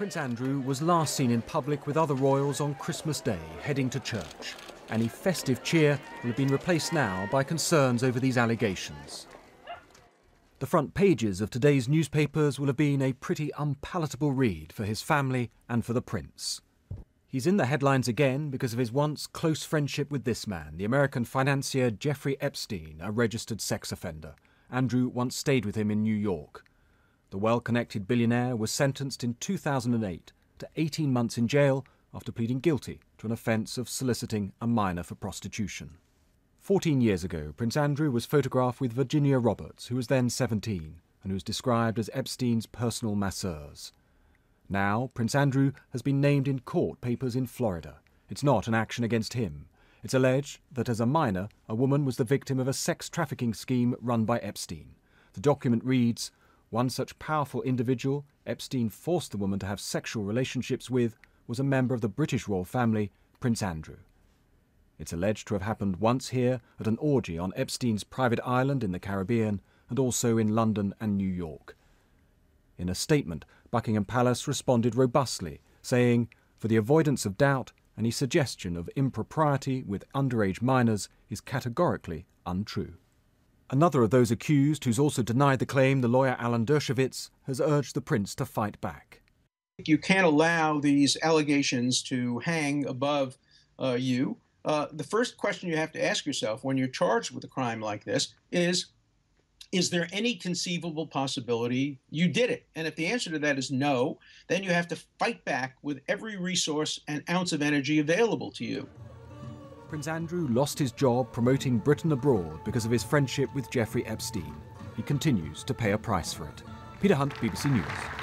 Prince Andrew was last seen in public with other royals on Christmas Day, heading to church. Any festive cheer will have been replaced now by concerns over these allegations. The front pages of today's newspapers will have been a pretty unpalatable read for his family and for the prince. He's in the headlines again because of his once close friendship with this man, the American financier Jeffrey Epstein, a registered sex offender. Andrew once stayed with him in New York. The well connected billionaire was sentenced in 2008 to 18 months in jail after pleading guilty to an offence of soliciting a minor for prostitution. Fourteen years ago, Prince Andrew was photographed with Virginia Roberts, who was then 17 and who was described as Epstein's personal masseuse. Now, Prince Andrew has been named in court papers in Florida. It's not an action against him. It's alleged that as a minor, a woman was the victim of a sex trafficking scheme run by Epstein. The document reads one such powerful individual Epstein forced the woman to have sexual relationships with was a member of the British royal family, Prince Andrew. It's alleged to have happened once here at an orgy on Epstein's private island in the Caribbean and also in London and New York. In a statement, Buckingham Palace responded robustly, saying, For the avoidance of doubt, any suggestion of impropriety with underage minors is categorically untrue. Another of those accused, who's also denied the claim, the lawyer Alan Dershowitz, has urged the prince to fight back. You can't allow these allegations to hang above uh, you. Uh, the first question you have to ask yourself when you're charged with a crime like this is is there any conceivable possibility you did it? And if the answer to that is no, then you have to fight back with every resource and ounce of energy available to you. Prince Andrew lost his job promoting Britain abroad because of his friendship with Jeffrey Epstein. He continues to pay a price for it. Peter Hunt, BBC News.